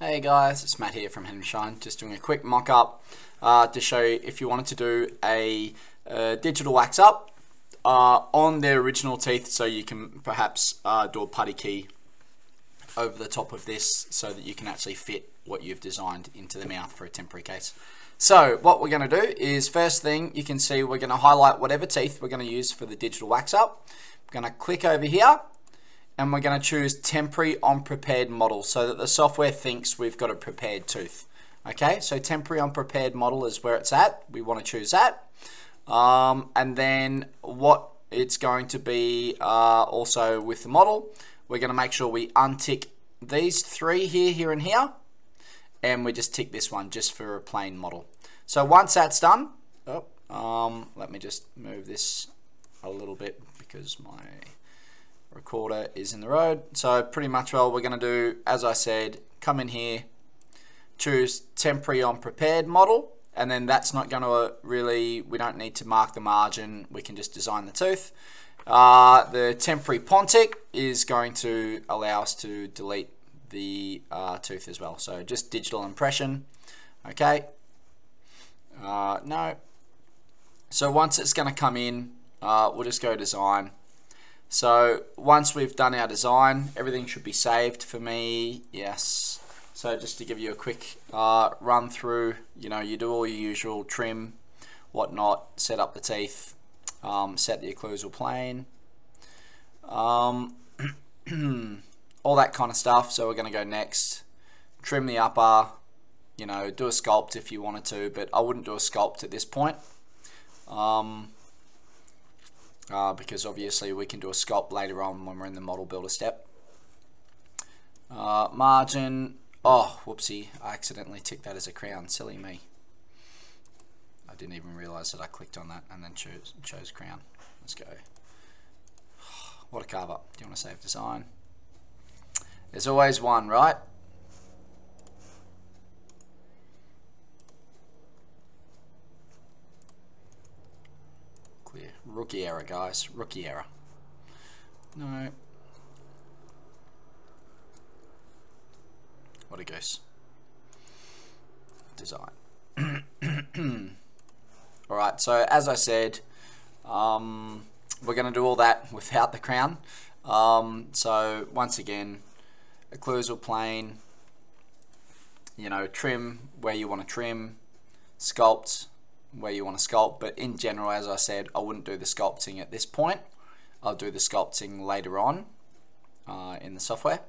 Hey guys, it's Matt here from Henry Schein, just doing a quick mock-up uh, to show you if you wanted to do a, a digital wax up uh, on their original teeth so you can perhaps uh, do a putty key over the top of this so that you can actually fit what you've designed into the mouth for a temporary case. So what we're going to do is first thing you can see we're going to highlight whatever teeth we're going to use for the digital wax up. I'm going to click over here and we're going to choose temporary on prepared model so that the software thinks we've got a prepared tooth. Okay, so temporary on prepared model is where it's at. We want to choose that. Um, and then what it's going to be uh, also with the model, we're going to make sure we untick these three here, here, and here. And we just tick this one just for a plain model. So once that's done, oh, um, let me just move this a little bit because my recorder is in the road. So pretty much all we're going to do, as I said, come in here, choose temporary on prepared model, and then that's not going to really, we don't need to mark the margin, we can just design the tooth. Uh, the temporary Pontic is going to allow us to delete the uh, tooth as well. So just digital impression, okay. Uh, no. So once it's going to come in, uh, we'll just go design. So once we've done our design, everything should be saved for me. Yes. So just to give you a quick uh, run through, you know, you do all your usual trim, whatnot, set up the teeth, um, set the occlusal plane, um, all that kind of stuff. So we're going to go next, trim the upper, you know, do a sculpt if you wanted to, but I wouldn't do a sculpt at this point. Um, uh, because obviously we can do a sculpt later on when we're in the model builder step. Uh, margin, oh whoopsie, I accidentally ticked that as a crown, silly me. I didn't even realize that I clicked on that and then chose, chose crown. Let's go. What a carve up. Do you want to save design? There's always one, right? Rookie error, guys. Rookie error. No. What a goose. Design. Alright, so as I said, um, we're going to do all that without the crown. Um, so once again, occlusal plane, you know, trim where you want to trim, sculpt where you want to sculpt but in general as I said I wouldn't do the sculpting at this point. I'll do the sculpting later on uh, in the software.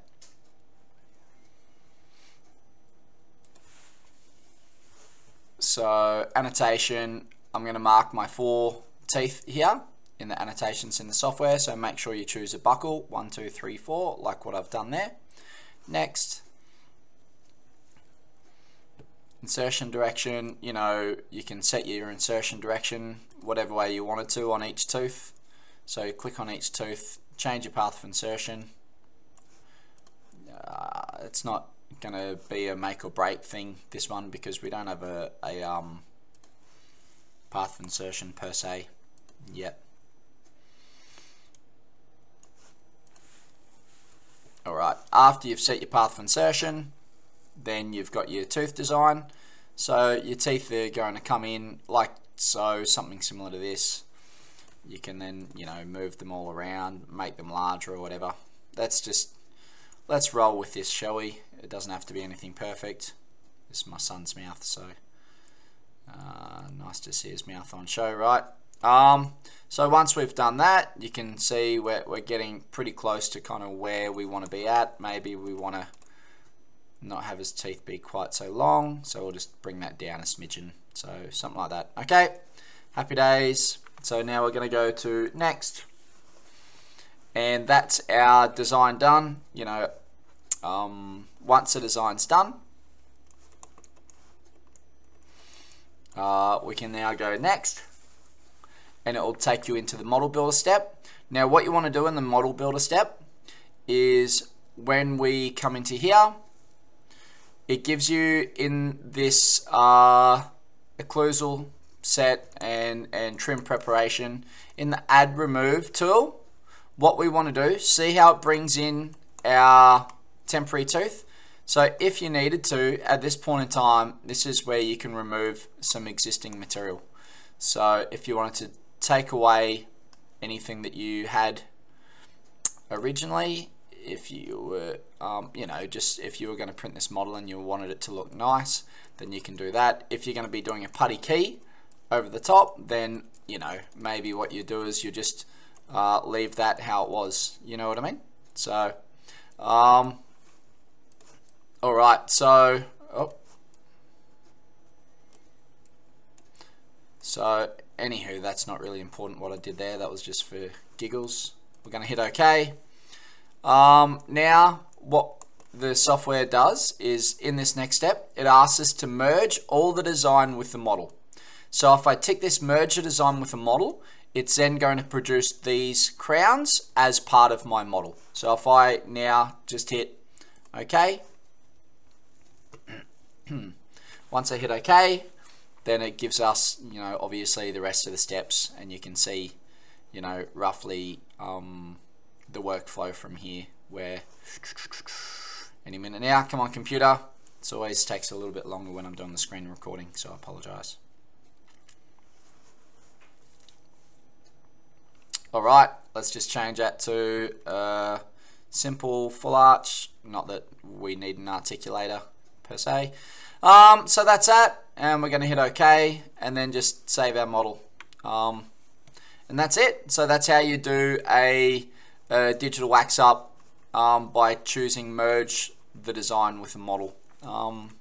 So annotation I'm going to mark my four teeth here in the annotations in the software so make sure you choose a buccal one two three four like what I've done there. Next insertion direction, you know, you can set your insertion direction whatever way you wanted to on each tooth. So click on each tooth, change your path of insertion. Uh, it's not going to be a make or break thing, this one, because we don't have a, a um, path of insertion per se yet. Alright, after you've set your path of insertion, then you've got your tooth design. So your teeth are going to come in like so, something similar to this. You can then, you know, move them all around, make them larger or whatever. That's just, let's roll with this, shall we? It doesn't have to be anything perfect. This is my son's mouth, so uh, nice to see his mouth on show, right? Um, so once we've done that, you can see we're, we're getting pretty close to kind of where we want to be at. Maybe we want to not have his teeth be quite so long so we'll just bring that down a smidgen. So something like that. Okay happy days. So now we're going to go to next. And that's our design done. You know um, once the design's done uh, we can now go next. And it will take you into the model builder step. Now what you want to do in the model builder step is when we come into here it gives you in this uh, occlusal set and, and trim preparation in the add remove tool what we want to do see how it brings in our temporary tooth So if you needed to, at this point in time, this is where you can remove some existing material. So if you wanted to take away anything that you had originally, if you were, um, you know, just if you were going to print this model and you wanted it to look nice, then you can do that. If you're going to be doing a putty key over the top, then, you know, maybe what you do is you just uh, leave that how it was. You know what I mean? So, um, all right, so, oh. So, anywho, that's not really important what I did there. That was just for giggles. We're going to hit OK. Um, now, what the software does is in this next step, it asks us to merge all the design with the model. So if I tick this merge the design with a model, it's then going to produce these crowns as part of my model. So if I now just hit OK, once I hit OK, then it gives us, you know, obviously the rest of the steps and you can see, you know, roughly um, the workflow from here where any minute now, come on computer. It always takes a little bit longer when I'm doing the screen recording, so I apologize. Alright, let's just change that to uh, simple full arch. Not that we need an articulator per se. Um, so that's that, and we're going to hit OK, and then just save our model. Um, and that's it. So that's how you do a, a digital wax up um, by choosing merge the design with a model. Um,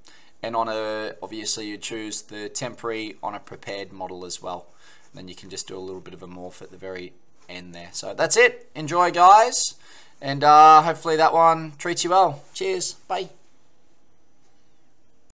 and on a, obviously you choose the temporary on a prepared model as well. And then you can just do a little bit of a morph at the very end there. So that's it. Enjoy guys. And uh, hopefully that one treats you well. Cheers. Bye.